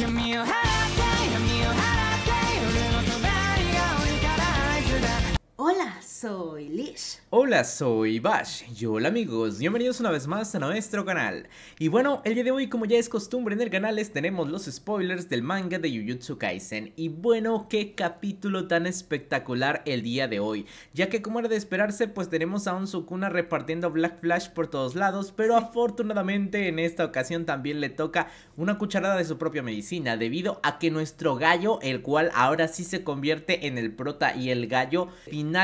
give me a hand. Hola, soy Lish. Hola, soy Bash y hola amigos, bienvenidos una vez más a nuestro canal. Y bueno, el día de hoy como ya es costumbre en el canal les tenemos los spoilers del manga de Jujutsu Kaisen. Y bueno, qué capítulo tan espectacular el día de hoy, ya que como era de esperarse pues tenemos a un Sukuna repartiendo Black Flash por todos lados, pero afortunadamente en esta ocasión también le toca una cucharada de su propia medicina, debido a que nuestro gallo, el cual ahora sí se convierte en el prota y el gallo,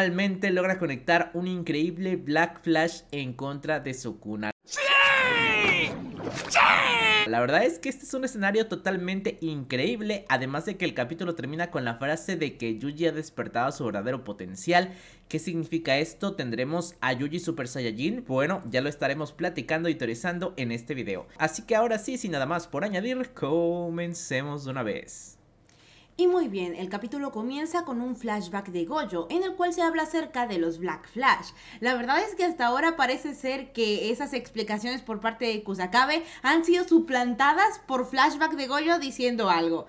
finalmente logra conectar un increíble Black Flash en contra de Sukuna. La verdad es que este es un escenario totalmente increíble, además de que el capítulo termina con la frase de que Yuji ha despertado su verdadero potencial. ¿Qué significa esto? ¿Tendremos a Yuji Super Saiyajin? Bueno, ya lo estaremos platicando y teorizando en este video. Así que ahora sí, sin nada más por añadir, comencemos de una vez. Y muy bien, el capítulo comienza con un flashback de Gojo, en el cual se habla acerca de los Black Flash. La verdad es que hasta ahora parece ser que esas explicaciones por parte de Kusakabe han sido suplantadas por flashback de Gojo diciendo algo.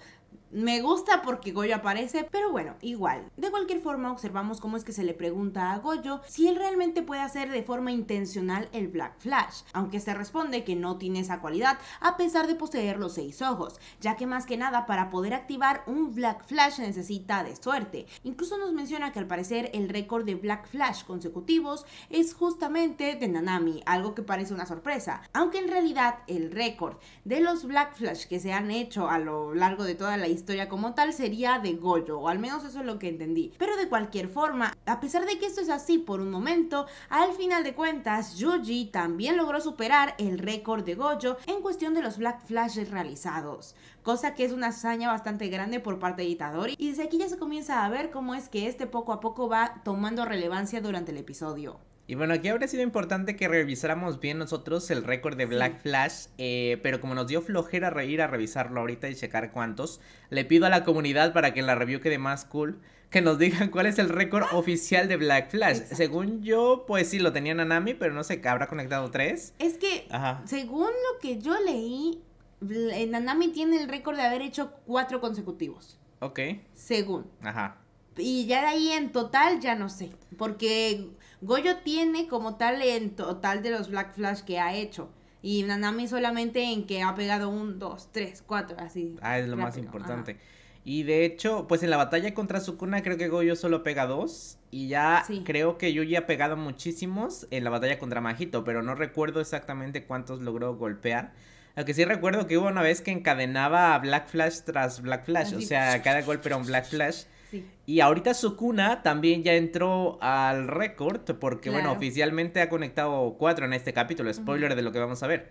Me gusta porque Goyo aparece, pero bueno, igual. De cualquier forma, observamos cómo es que se le pregunta a Goyo si él realmente puede hacer de forma intencional el Black Flash, aunque se responde que no tiene esa cualidad a pesar de poseer los seis ojos, ya que más que nada para poder activar un Black Flash necesita de suerte. Incluso nos menciona que al parecer el récord de Black Flash consecutivos es justamente de Nanami, algo que parece una sorpresa, aunque en realidad el récord de los Black Flash que se han hecho a lo largo de toda la historia como tal sería de Goyo, o al menos eso es lo que entendí. Pero de cualquier forma, a pesar de que esto es así por un momento, al final de cuentas, Yuji también logró superar el récord de Gojo en cuestión de los Black Flashes realizados. Cosa que es una hazaña bastante grande por parte de Itadori. Y desde aquí ya se comienza a ver cómo es que este poco a poco va tomando relevancia durante el episodio. Y bueno, aquí habría sido importante que revisáramos bien nosotros el récord de Black Flash, eh, pero como nos dio flojera ir a revisarlo ahorita y checar cuántos, le pido a la comunidad para que en la review quede más cool, que nos digan cuál es el récord oficial de Black Flash. Según yo, pues sí, lo tenía Nanami, pero no sé, ¿habrá conectado tres? Es que, Ajá. según lo que yo leí, Nanami tiene el récord de haber hecho cuatro consecutivos. Ok, Según. ajá. Y ya de ahí en total ya no sé. Porque Goyo tiene como tal en total de los Black Flash que ha hecho. Y Nanami solamente en que ha pegado un, dos, tres, cuatro, así. Ah, es lo más importante. ajá. Y de hecho, pues en la batalla contra Sukuna creo que Goyo solo pega dos. Y ya Sí. creo que Yuji ha pegado muchísimos en la batalla contra Majito, pero no recuerdo exactamente cuántos logró golpear. Aunque sí recuerdo que hubo una vez que encadenaba a Black Flash tras Black Flash. O sea, cada golpe era un Black Flash. Sí. Y ahorita Sukuna también ya entró al récord porque, bueno, oficialmente ha conectado cuatro en este capítulo, spoiler de lo que vamos a ver.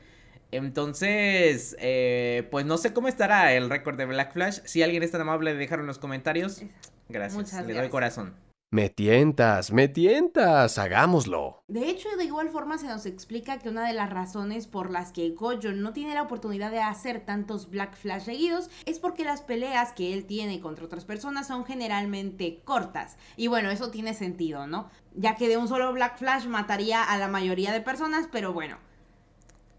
Entonces, eh, pues no sé cómo estará el récord de Black Flash. Si alguien es tan amable de dejar en los comentarios, gracias, Muchas le doy corazón. Me tientas, me tientas, hagámoslo. De hecho, de igual forma se nos explica que una de las razones por las que Gojo no tiene la oportunidad de hacer tantos Black Flash seguidos es porque las peleas que él tiene contra otras personas son generalmente cortas. Y bueno, eso tiene sentido, ¿no? Ya que de un solo Black Flash mataría a la mayoría de personas, pero bueno,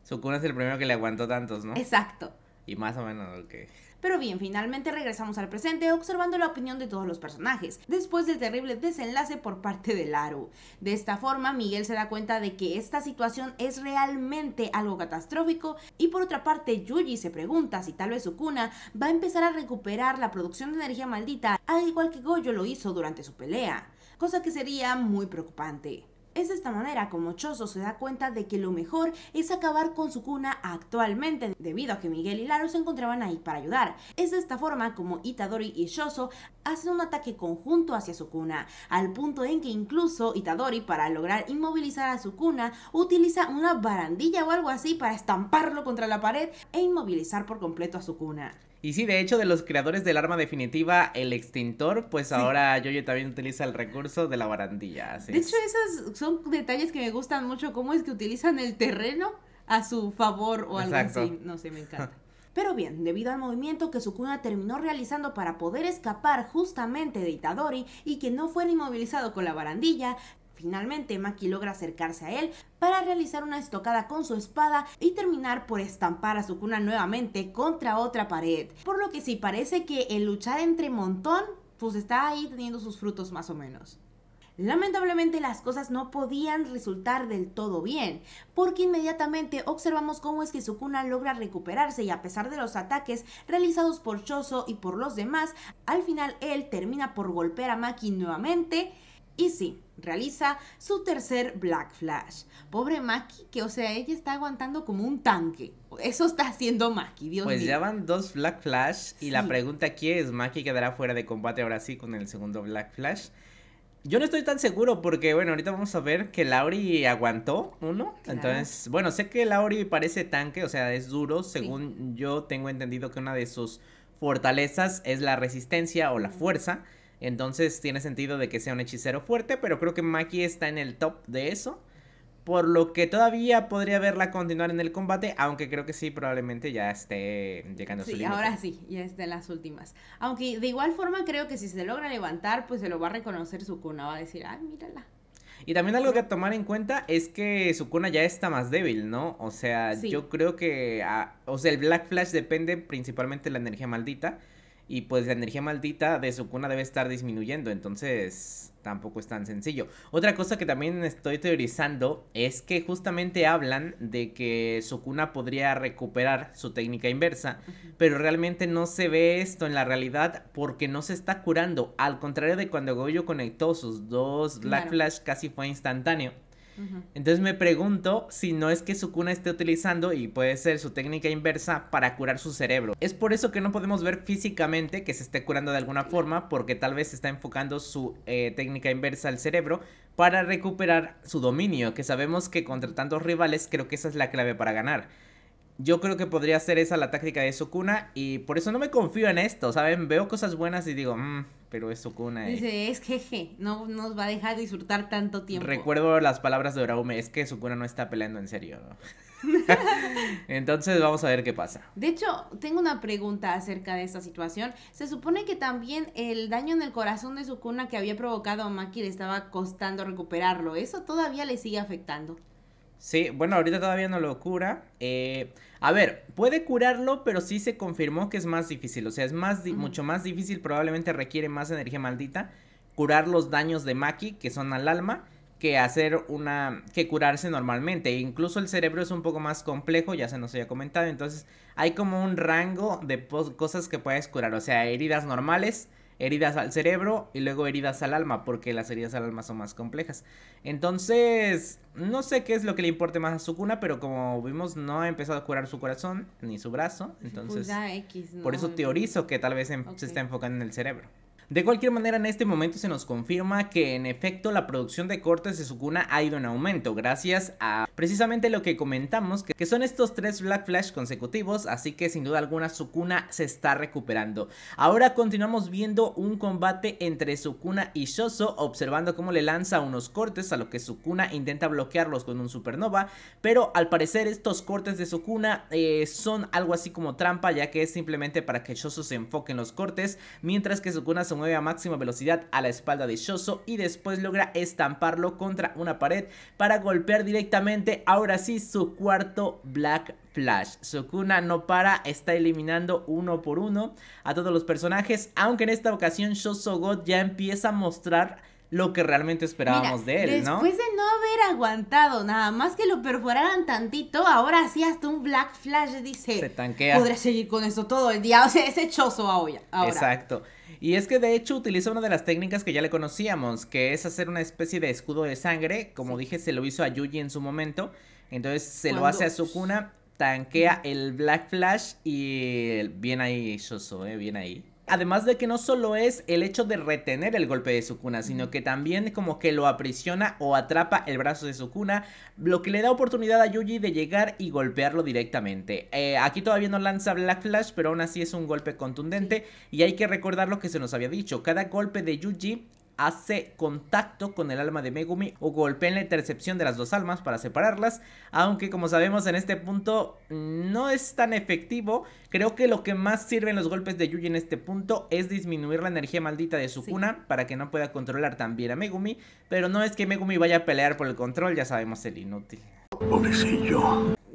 Sukuna es el primero que le aguantó tantos, ¿no? exacto. Y más o menos lo que... Pero bien, finalmente regresamos al presente observando la opinión de todos los personajes, después del terrible desenlace por parte de Laru. De esta forma, Miguel se da cuenta de que esta situación es realmente algo catastrófico y por otra parte, Yuji se pregunta si tal vez Sukuna va a empezar a recuperar la producción de energía maldita, al igual que Goyo lo hizo durante su pelea, cosa que sería muy preocupante. Es de esta manera como Chozo se da cuenta de que lo mejor es acabar con Sukuna actualmente, debido a que Miguel y Laru se encontraban ahí para ayudar. Es de esta forma como Itadori y Chozo hacen un ataque conjunto hacia Sukuna, al punto en que incluso Itadori, para lograr inmovilizar a Sukuna, utiliza una barandilla o algo así para estamparlo contra la pared e inmovilizar por completo a Sukuna. Y sí, de hecho, de los creadores del arma definitiva, el extintor, pues ahora Yoyo también utiliza el recurso de la barandilla. así De es. hecho, esos son detalles que me gustan mucho, cómo es que utilizan el terreno a su favor o algo Exacto. así. No sé, me encanta. Pero bien, debido al movimiento que Sukuna terminó realizando para poder escapar justamente de Itadori y que no fuera inmovilizado con la barandilla, Finalmente, Maki logra acercarse a él para realizar una estocada con su espada y terminar por estampar a Sukuna nuevamente contra otra pared. Por lo que sí parece que el luchar entre montón, pues está ahí teniendo sus frutos más o menos. Lamentablemente las cosas no podían resultar del todo bien, porque inmediatamente observamos cómo es que Sukuna logra recuperarse y a pesar de los ataques realizados por Choso y por los demás, al final él termina por golpear a Maki nuevamente y sí, realiza su tercer Black Flash. Pobre Maki, que o sea, ella está aguantando como un tanque. Eso está haciendo Maki, Dios Pues mío. ya van dos Black Flash y la pregunta aquí es, ¿Maki quedará fuera de combate ahora sí con el segundo Black Flash? Yo no estoy tan seguro porque, bueno, ahorita vamos a ver que Lauri aguantó uno. Claro. Entonces, bueno, sé que Lauri parece tanque, o sea, es duro. Según yo tengo entendido que una de sus fortalezas es la resistencia o la fuerza. Entonces tiene sentido de que sea un hechicero fuerte, pero creo que Maki está en el top de eso. Por lo que todavía podría verla continuar en el combate, aunque creo que sí, probablemente ya esté llegando a su Sí, límite. ahora sí, ya está en las últimas. Aunque de igual forma creo que si se logra levantar, pues se lo va a reconocer Sukuna, va a decir, ay, mírala. Y también algo que tomar en cuenta es que Sukuna ya está más débil, ¿no? O sea, Sí. yo creo que, ah, o sea, el Black Flash depende principalmente de la energía maldita. Y pues la energía maldita de Sukuna debe estar disminuyendo, entonces tampoco es tan sencillo. Otra cosa que también estoy teorizando es que justamente hablan de que Sukuna podría recuperar su técnica inversa, pero realmente no se ve esto en la realidad porque no se está curando. Al contrario de cuando Goyo conectó sus dos Black Claro. Flash casi fue instantáneo. Entonces me pregunto si no es que Sukuna esté utilizando y puede ser su técnica inversa para curar su cerebro. Es por eso que no podemos ver físicamente que se esté curando de alguna forma porque tal vez está enfocando su eh, técnica inversa al cerebro para recuperar su dominio, que sabemos que contra tantos rivales creo que esa es la clave para ganar. Yo creo que podría ser esa la táctica de Sukuna y por eso no me confío en esto, ¿saben? Veo cosas buenas y digo, "Mm, pero es Sukuna. eh". Dice, es jeje, no nos va a dejar disfrutar tanto tiempo. Recuerdo las palabras de es que Sukuna no está peleando en serio. Entonces vamos a ver qué pasa. De hecho, tengo una pregunta acerca de esta situación. Se supone que también el daño en el corazón de Sukuna que había provocado a Maki le estaba costando recuperarlo. ¿Eso todavía le sigue afectando? Sí, bueno, ahorita todavía no lo cura. Eh, a ver, puede curarlo, pero sí se confirmó que es más difícil. O sea, es más mucho más difícil, probablemente requiere más energía maldita. Curar los daños de Maki, que son al alma, que hacer una. que curarse normalmente. E incluso el cerebro es un poco más complejo, ya se nos había comentado. Entonces, hay como un rango de cosas que puedes curar. O sea, heridas normales. Heridas al cerebro y luego heridas al alma, porque las heridas al alma son más complejas. Entonces, no sé qué es lo que le importe más a Sukuna, pero como vimos, no ha empezado a curar su corazón ni su brazo. pues Entonces, por eso teorizo que tal vez em- se está enfocando en el cerebro. De cualquier manera, en este momento se nos confirma que en efecto la producción de cortes de Sukuna ha ido en aumento gracias a precisamente lo que comentamos, que, son estos tres Black Flash consecutivos, así que sin duda alguna Sukuna se está recuperando. Ahora continuamos viendo un combate entre Sukuna y Shoso, observando cómo le lanza unos cortes a lo que Sukuna intenta bloquearlos con un supernova, pero al parecer estos cortes de Sukuna eh, son algo así como trampa, ya que es simplemente para que Shoso se enfoque en los cortes, mientras que Sukuna se mueve a máxima velocidad a la espalda de Shoso y después logra estamparlo contra una pared para golpear directamente, ahora sí, su cuarto Black Flash. Sukuna no para, está eliminando uno por uno a todos los personajes, aunque en esta ocasión Shoso God ya empieza a mostrar lo que realmente esperábamos Mira, de él, ¿no? Después de no haber aguantado nada más que lo perforaran tantito, ahora sí hasta un Black Flash dice, Se tanquea. podré seguir con esto todo el día, o sea, es hechoso ahora. ahora. Exacto. Y es que de hecho utiliza una de las técnicas que ya le conocíamos, que es hacer una especie de escudo de sangre. Como dije, se lo hizo a Yuji en su momento. Entonces se lo hace a Sukuna, tanquea el Black Flash y el- bien ahí Shoso, eh, bien ahí. Además de que no solo es el hecho de retener el golpe de Sukuna, sino que también como que lo aprisiona o atrapa el brazo de Sukuna, lo que le da oportunidad a Yuji de llegar y golpearlo directamente. Eh, aquí todavía no lanza Black Flash, pero aún así es un golpe contundente y hay que recordar lo que se nos había dicho, cada golpe de Yuji hace contacto con el alma de Megumi o golpea en la intercepción de las dos almas para separarlas, aunque como sabemos en este punto no es tan efectivo. Creo que lo que más sirve en los golpes de Yuji en este punto es disminuir la energía maldita de Sukuna para que no pueda controlar tan bien a Megumi, pero no es que Megumi vaya a pelear por el control, ya sabemos el inútil.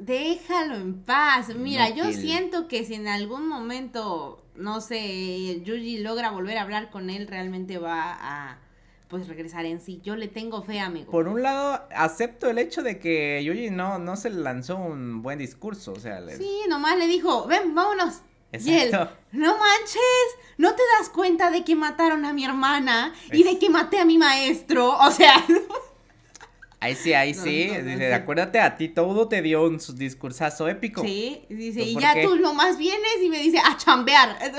Déjalo en paz. Mira, yo siento que si en algún momento, no sé, Yuji logra volver a hablar con él, realmente va a pues regresar en sí. Yo le tengo fe, amigo. Por un lado, acepto el hecho de que Yuji no, no se lanzó un buen discurso, o sea, le- Sí, nomás le dijo, ven, vámonos. Y él, no manches, ¿no te das cuenta de que mataron a mi hermana y de que maté a mi maestro? O sea, Ahí sí, ahí No, sí. no, no, dice, acuérdate, a ti todo te dio un discursazo épico. sí, dice, ¿Pues y ya qué? tú nomás vienes y me dice, a chambear.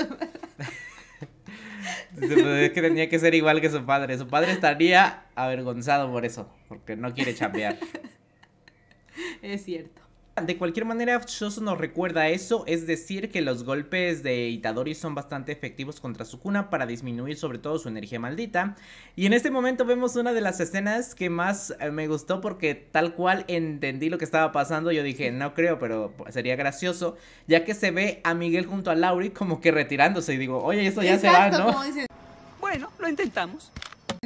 Pues, es que tenía que ser igual que su padre. Su padre estaría avergonzado por eso, porque no quiere chambear. es cierto. De cualquier manera, Shoso nos recuerda eso, es decir, que los golpes de Itadori son bastante efectivos contra Sukuna para disminuir sobre todo su energía maldita. Y en este momento vemos una de las escenas que más eh, me gustó porque tal cual entendí lo que estaba pasando, yo dije, no creo, pero sería gracioso, ya que se ve a Miguel junto a Lauri como que retirándose y digo, oye, esto ya Exacto, se va, ¿no? Bueno, lo intentamos.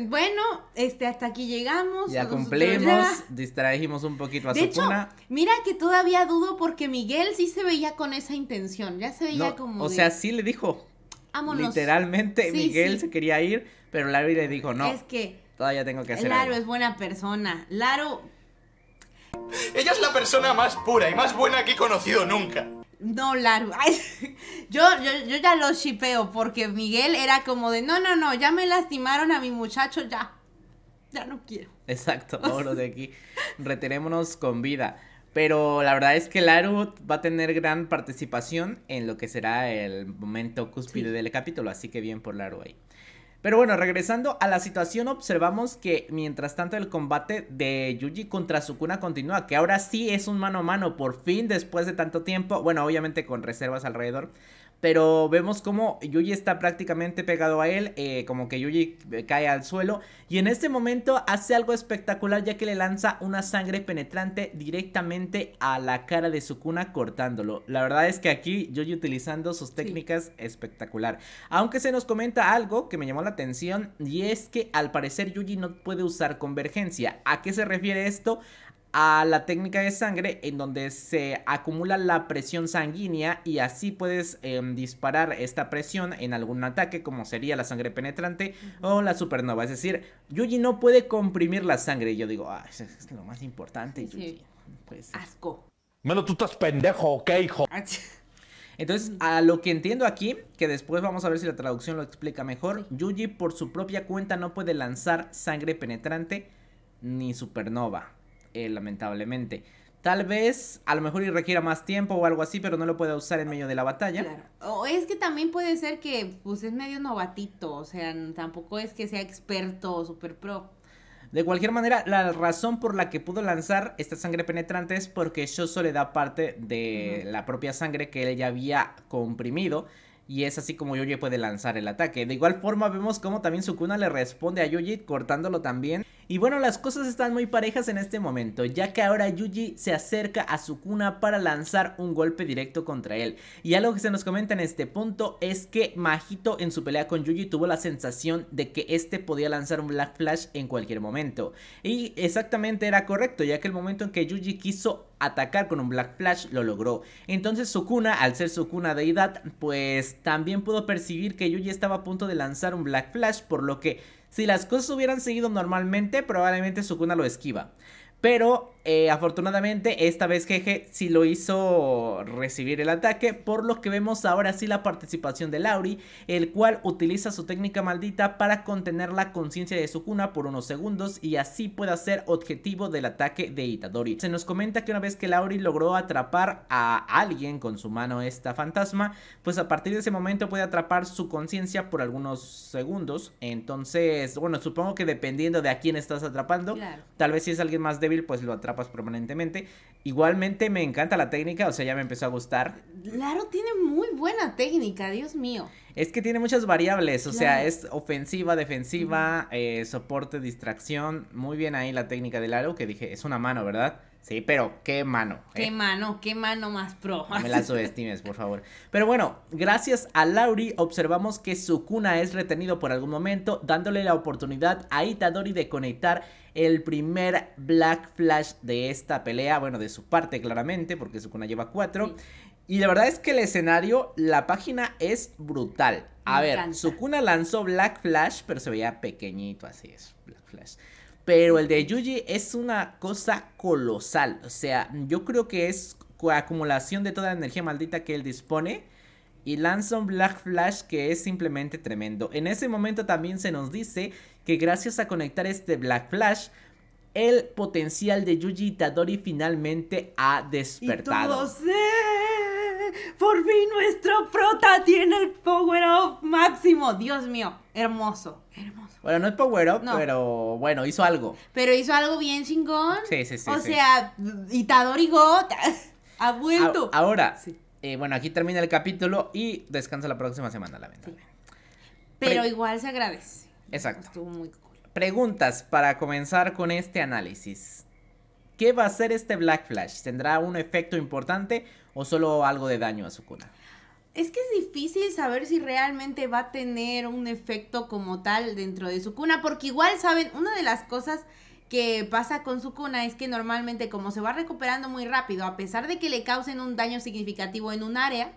Bueno, este, hasta aquí llegamos. Ya cumplimos, ya- distrajimos un poquito a De hecho, mira que todavía dudo porque Miguel sí se veía con esa intención. Ya se veía No, como. o de, sea, sí le dijo, vámonos. literalmente Sí, Miguel sí. se quería ir, pero Lauri le dijo, no, Es que todavía tengo que hacer Laro algo. es buena persona. Laro, Ella es la persona más pura y más buena que he conocido nunca. No, Laro. Ay, yo, yo, yo ya lo shipeo porque Miguel era como de, no, no, no, ya me lastimaron a mi muchacho, ya. Ya no quiero. Exacto, vámonos de aquí. Retirémonos con vida. Pero la verdad es que Laru va a tener gran participación en lo que será el momento cúspide Sí. del capítulo, así que bien por Laru ahí. Pero bueno, regresando a la situación, observamos que mientras tanto el combate de Yuji contra Sukuna continúa, que ahora sí es un mano a mano, por fin después de tanto tiempo, bueno, obviamente con reservas alrededor, pero vemos como Yuji está prácticamente pegado a él, eh, como que Yuji eh, cae al suelo, y en este momento hace algo espectacular ya que le lanza una sangre penetrante directamente a la cara de Sukuna cortándolo. La verdad es que aquí Yuji utilizando sus técnicas espectacular. Aunque se nos comenta algo que me llamó la atención y es que al parecer Yuji no puede usar convergencia. ¿A qué se refiere esto? A la técnica de sangre en donde se acumula la presión sanguínea y así puedes em, disparar esta presión en algún ataque como sería la sangre penetrante o la supernova. Es decir, Yuji no puede comprimir la sangre. Y yo digo, ah, eso es lo más importante, Sí. Yuji. Ser. Asco. Mano, tú estás pendejo, ¿ok, hijo? Entonces, a lo que entiendo aquí, que después vamos a ver si la traducción lo explica mejor, Yuji por su propia cuenta no puede lanzar sangre penetrante ni supernova, eh, lamentablemente. Tal vez, a lo mejor y requiera más tiempo o algo así, pero no lo puede usar en medio de la batalla. Claro. O es que también puede ser que pues es medio novatito, o sea, tampoco es que sea experto o super pro. De cualquier manera, la razón por la que pudo lanzar esta sangre penetrante es porque Shoso le da parte de la propia sangre que él ya había comprimido. Y es así como Yuji puede lanzar el ataque. De igual forma vemos como también Sukuna le responde a Yuji cortándolo también. Y bueno, las cosas están muy parejas en este momento, ya que ahora Yuji se acerca a Sukuna para lanzar un golpe directo contra él. Y algo que se nos comenta en este punto es que Majito en su pelea con Yuji tuvo la sensación de que este podía lanzar un Black Flash en cualquier momento. Y exactamente era correcto, ya que el momento en que Yuji quiso atacar con un Black Flash lo logró. Entonces Sukuna, al ser Sukuna deidad, pues también pudo percibir que Yuji estaba a punto de lanzar un Black Flash, por lo que si las cosas hubieran seguido normalmente, probablemente Sukuna lo esquiva. Pero eh, afortunadamente esta vez Jeje sí lo hizo recibir el ataque, por lo que vemos ahora sí la participación de Lauri, el cual utiliza su técnica maldita para contener la conciencia de Sukuna por unos segundos y así pueda ser objetivo del ataque de Itadori. Se nos comenta que una vez que Lauri logró atrapar a alguien con su mano esta fantasma, pues a partir de ese momento puede atrapar su conciencia por algunos segundos. Entonces, bueno, supongo que dependiendo de a quién estás atrapando, Claro. tal vez si es alguien más débil, pues lo atrapa permanentemente. Igualmente me encanta la técnica, o sea, ya me empezó a gustar. Claro, tiene muy buena técnica, Dios mío. Es que tiene muchas variables, o sea, es ofensiva, defensiva, eh, soporte, distracción. Muy bien ahí la técnica del aro, que dije, es una mano, ¿verdad? Sí, pero qué mano. Qué eh. mano, qué mano más pro. No me la subestimes, por favor. Pero bueno, gracias a Lauri observamos que Sukuna es retenido por algún momento, dándole la oportunidad a Itadori de conectar el primer Black Flash de esta pelea. Bueno, de su parte claramente, porque Sukuna lleva cuatro. Y la verdad es que el escenario, la página es brutal. A Me ver, encanta. Sukuna lanzó Black Flash, pero se veía pequeñito, así es, Black Flash. Pero el de Yuji es una cosa colosal. O sea, yo creo que es acumulación de toda la energía maldita que él dispone. Y lanza un Black Flash que es simplemente tremendo. En ese momento también se nos dice que gracias a conectar este Black Flash, el potencial de Yuji Itadori finalmente ha despertado. ¡eh! Por fin nuestro prota tiene el power up máximo. Dios mío, hermoso, hermoso. Bueno, no es Power Up, No. pero bueno, hizo algo. Pero hizo algo bien chingón. Sí, sí, sí, O sí. sea, Itadori Got ha A- vuelto. ahora, Sí. eh, bueno, aquí termina el capítulo y descansa la próxima semana, lamentablemente. Pero pre- igual se agradece. Exacto. Estuvo muy cool. Preguntas para comenzar con este análisis. ¿Qué va a hacer este Black Flash? ¿Tendrá un efecto importante o solo algo de daño a Sukuna? Es que es difícil saber si realmente va a tener un efecto como tal dentro de su cuna, porque igual saben, una de las cosas que pasa con su cuna es que normalmente como se va recuperando muy rápido, a pesar de que le causen un daño significativo en un área,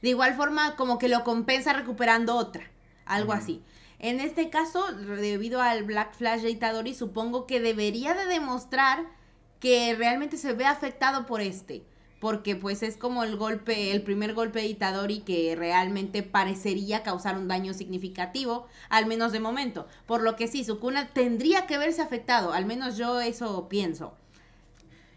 de igual forma como que lo compensa recuperando otra, algo así. En este caso, debido al Black Flash de Itadori, supongo que debería de demostrar que realmente se ve afectado por este. Porque pues es como el golpe, el primer golpe de Itadori que realmente parecería causar un daño significativo, al menos de momento. Por lo que sí, Sukuna tendría que verse afectado, al menos yo eso pienso.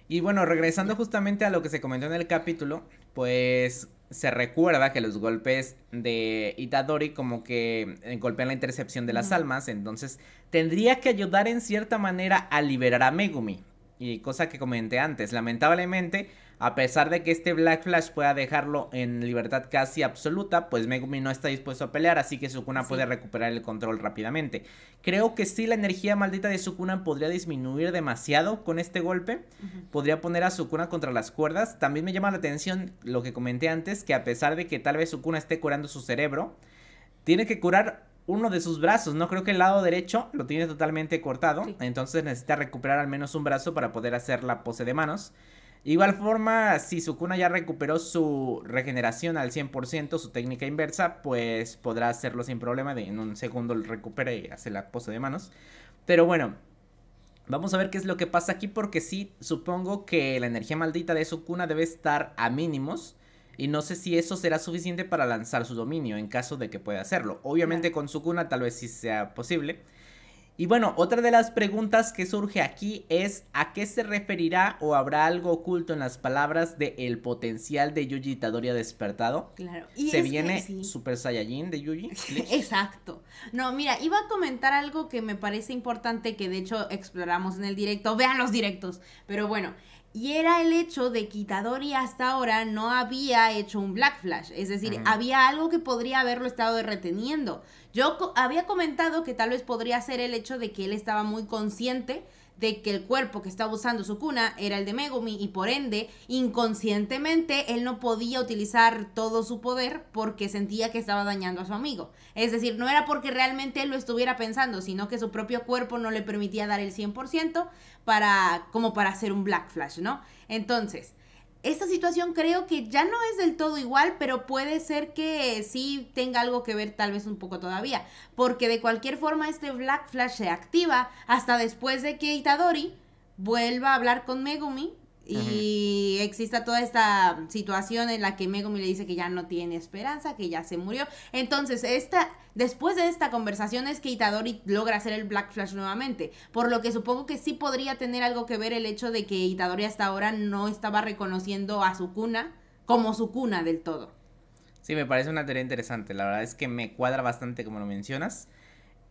Y bueno, regresando justamente a lo que se comentó en el capítulo, pues se recuerda que los golpes de Itadori como que eh, golpean la intercepción de las almas, entonces tendría que ayudar en cierta manera a liberar a Megumi. Y cosa que comenté antes, lamentablemente, a pesar de que este Black Flash pueda dejarlo en libertad casi absoluta, pues Megumi no está dispuesto a pelear, así que Sukuna Sí. puede recuperar el control rápidamente. Creo que sí la energía maldita de Sukuna podría disminuir demasiado con este golpe. Podría poner a Sukuna contra las cuerdas. También me llama la atención lo que comenté antes, que a pesar de que tal vez Sukuna esté curando su cerebro, tiene que curar uno de sus brazos. No creo que el lado derecho lo tiene totalmente cortado. Sí. Entonces necesita recuperar al menos un brazo para poder hacer la pose de manos. Igual forma, si Sukuna ya recuperó su regeneración al 100%, su técnica inversa, pues podrá hacerlo sin problema. De, en un segundo lo recupera y hace la pose de manos. Pero bueno, vamos a ver qué es lo que pasa aquí porque sí, supongo que la energía maldita de Sukuna debe estar a mínimos. Y no sé si eso será suficiente para lanzar su dominio en caso de que pueda hacerlo. Obviamente con Sukuna tal vez sí sea posible. Y bueno, otra de las preguntas que surge aquí es ¿a qué se referirá o habrá algo oculto en las palabras de el potencial de Yuji Itadori ha despertado? Claro. Y ¿Se viene sí. Super Saiyajin de Yuji? Exacto. No, mira, iba a comentar algo que me parece importante que de hecho exploramos en el directo. Vean los directos. Pero bueno, y era el hecho de que Itadori hasta ahora no había hecho un Black Flash. Es decir, había algo que podría haberlo estado reteniendo. Yo co- había comentado que tal vez podría ser el hecho de que él estaba muy consciente de que el cuerpo que estaba usando su cuna era el de Megumi y por ende, inconscientemente, él no podía utilizar todo su poder porque sentía que estaba dañando a su amigo. Es decir, no era porque realmente él lo estuviera pensando, sino que su propio cuerpo no le permitía dar el 100% para, como para hacer un Black Flash, ¿no? Entonces, esta situación creo que ya no es del todo igual, pero puede ser que sí tenga algo que ver tal vez un poco todavía, porque de cualquier forma este Black Flash se activa hasta después de que Itadori vuelva a hablar con Megumi y exista toda esta situación en la que Megumi le dice que ya no tiene esperanza, que ya se murió. Entonces, esta después de esta conversación es que Itadori logra hacer el Black Flash nuevamente, por lo que supongo que sí podría tener algo que ver el hecho de que Itadori hasta ahora no estaba reconociendo a su cuna como su cuna del todo. Sí, me parece una teoría interesante. La verdad es que me cuadra bastante como lo mencionas.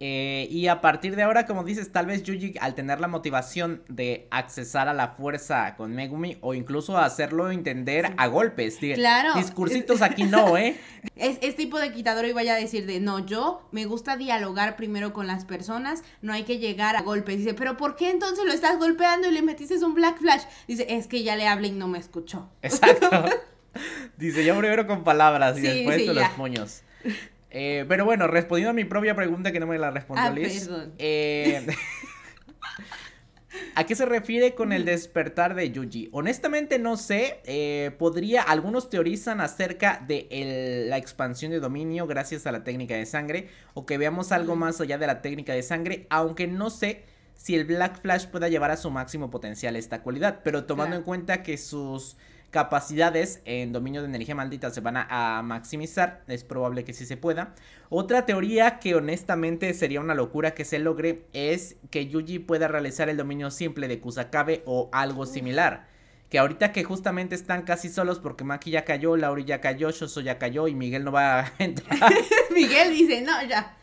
Eh, y a partir de ahora, como dices, tal vez Yuji al tener la motivación de accesar a la fuerza con Megumi o incluso hacerlo entender a golpes. Claro. Discursitos aquí no, ¿eh? Es, es tipo de quitador y vaya a decir de no, yo me gusta dialogar primero con las personas, no hay que llegar a golpes. Dice, pero ¿por qué entonces lo estás golpeando y le metiste un Black Flash? Dice, es que ya le hablé y no me escuchó. Exacto. Dice, yo primero con palabras y Sí, después sí, con ya. los puños. Eh, pero bueno, respondiendo a mi propia pregunta que no me la respondió Ah, Liz. perdón. eh, ¿A qué se refiere con el despertar de Yuji? Honestamente no sé. eh, podría, algunos teorizan acerca de el- la expansión de dominio gracias a la técnica de sangre. O que veamos algo más allá de la técnica de sangre. Aunque no sé si el Black Flash pueda llevar a su máximo potencial esta cualidad. Pero tomando Claro. en cuenta que sus capacidades en dominio de energía maldita se van a, a maximizar, es probable que sí se pueda. Otra teoría que honestamente sería una locura que se logre es que Yuji pueda realizar el dominio simple de Kusakabe o algo similar. Que ahorita que justamente están casi solos porque Maki ya cayó, Lauri ya cayó, Shoso ya cayó y Miguel no va a entrar. Miguel dice, no, ya.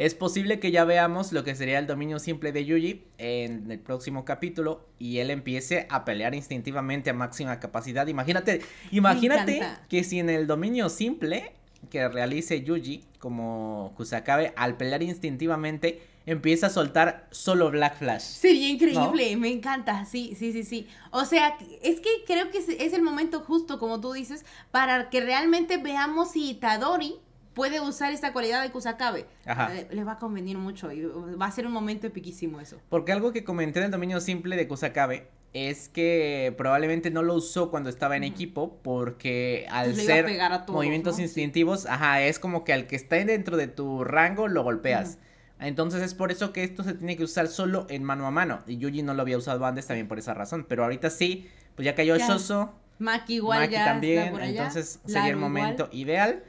Es posible que ya veamos lo que sería el dominio simple de Yuji en el próximo capítulo y él empiece a pelear instintivamente a máxima capacidad. Imagínate, imagínate que si en el dominio simple que realice Yuji como Kusakabe al pelear instintivamente empieza a soltar solo Black Flash. Sería increíble, me encanta, sí, sí, sí, sí. O sea, es que creo que es, es el momento justo, como tú dices, para que realmente veamos si Itadori puede usar esta cualidad de Kusakabe. Ajá. Le, le va a convenir mucho y va a ser un momento epiquísimo eso. Porque algo que comenté del dominio simple de Kusakabe es que probablemente no lo usó cuando estaba en equipo porque al a ser pegar a todos, movimientos ¿no? instintivos, ajá, es como que al que está dentro de tu rango lo golpeas. Entonces es por eso que esto se tiene que usar solo en mano a mano. Y Yuji no lo había usado antes también por esa razón. Pero ahorita sí, pues ya cayó Ya. Shoso, Maki igual Maki ya también, está por allá. entonces sería el igual. momento ideal.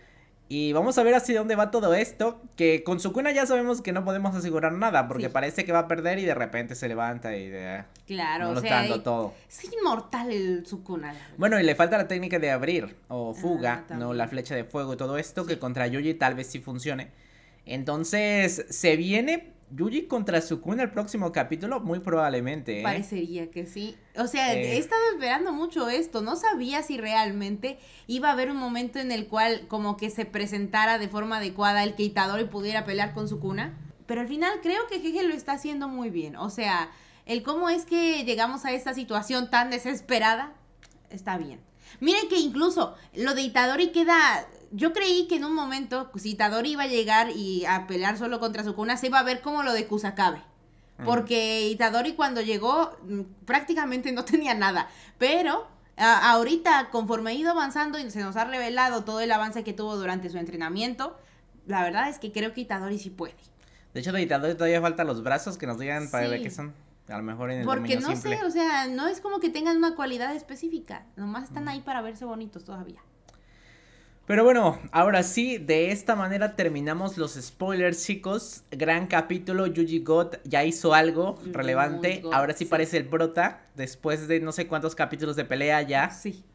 Y vamos a ver hacia dónde va todo esto. Que con Sukuna ya sabemos que no podemos asegurar nada. Porque Sí. parece que va a perder y de repente se levanta y de, Claro, no o lo sea, está dando eh, todo. es inmortal el Sukuna. Bueno, y le falta la técnica de abrir o fuga, Ah, también. no la flecha de fuego y todo esto, que contra Yuji tal vez sí funcione. Entonces, se viene Yuji contra Sukuna el próximo capítulo, muy probablemente. ¿eh? Parecería que sí. O sea, Eh. he estado esperando mucho esto. No sabía si realmente iba a haber un momento en el cual como que se presentara de forma adecuada el que Itadori pudiera pelear con su cuna. Pero al final creo que Jeje lo está haciendo muy bien. O sea, el cómo es que llegamos a esta situación tan desesperada, está bien. Miren que incluso lo de Itadori queda... Yo creí que en un momento, si Itadori iba a llegar y a pelear solo contra su cuna, se iba a ver como lo de Kusakabe. Porque Itadori cuando llegó mm, prácticamente no tenía nada. Pero a- ahorita, conforme ha ido avanzando y se nos ha revelado todo el avance que tuvo durante su entrenamiento, la verdad es que creo que Itadori sí puede. De hecho, de Itadori todavía faltan los brazos que nos digan para ver qué son. A lo mejor en el Porque no simple. sé, o sea, no es como que tengan una cualidad específica. Nomás están ahí para verse bonitos todavía. Pero bueno, ahora sí, de esta manera terminamos los spoilers, chicos. Gran capítulo, Yuji God ya hizo algo relevante. God, ahora sí, sí. parece el prota, después de no sé cuántos capítulos de pelea ya. Sí.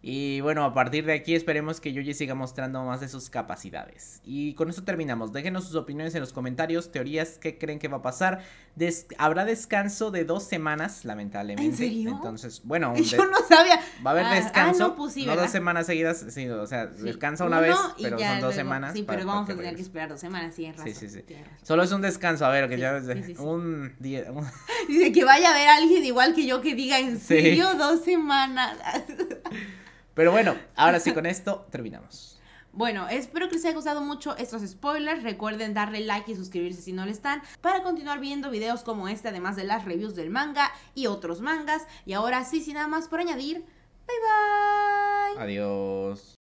Y bueno, a partir de aquí esperemos que Yuji siga mostrando más de sus capacidades. Y con eso terminamos. Déjenos sus opiniones en los comentarios, teorías, qué creen que va a pasar. Des- habrá descanso de dos semanas, lamentablemente. ¿En serio? Entonces, bueno, Yo no sabía. va a haber Ah, descanso. Ah, no, pues sí, no dos semanas seguidas, sí, o sea, Sí. descansa una Uno vez, pero son dos luego- semanas. Sí, pero para vamos a tener que esperar dos semanas, Sí, razón. sí, sí. razón. Solo es un descanso, a ver, que Sí, ya sí, sí, sí. un día, un- Dice que vaya a haber alguien igual que yo que diga en Sí. serio dos semanas. Pero bueno, ahora sí con esto terminamos. Bueno, espero que les haya gustado mucho estos spoilers. Recuerden darle like y suscribirse si no lo están para continuar viendo videos como este, además de las reviews del manga y otros mangas. Y ahora sí, sin nada más por añadir. Bye bye. Adiós.